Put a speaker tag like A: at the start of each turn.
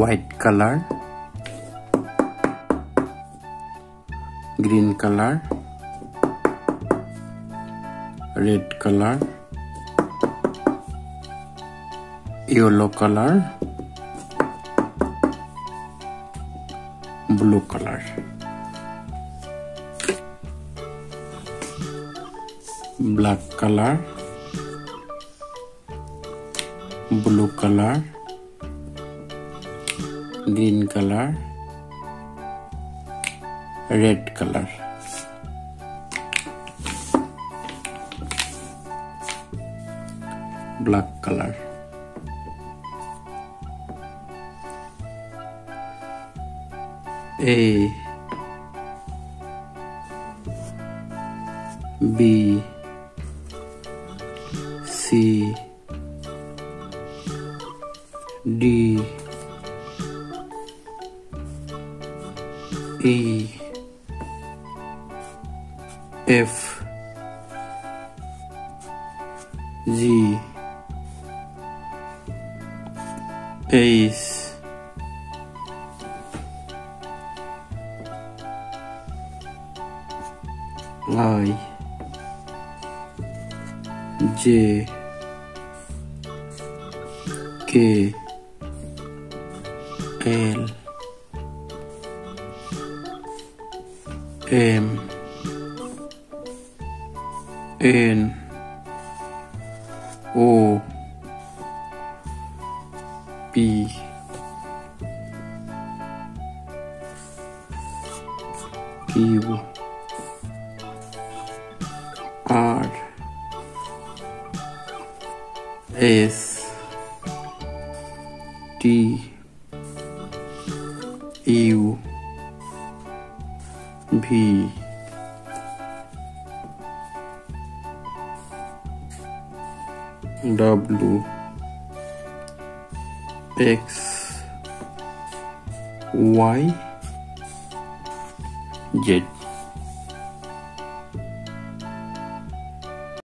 A: white color green color red color yellow color blue color. Black color blue color green color red color. Black color. A B C D E F G H I J K L M N O P Q R. S. T. U V W X Y Z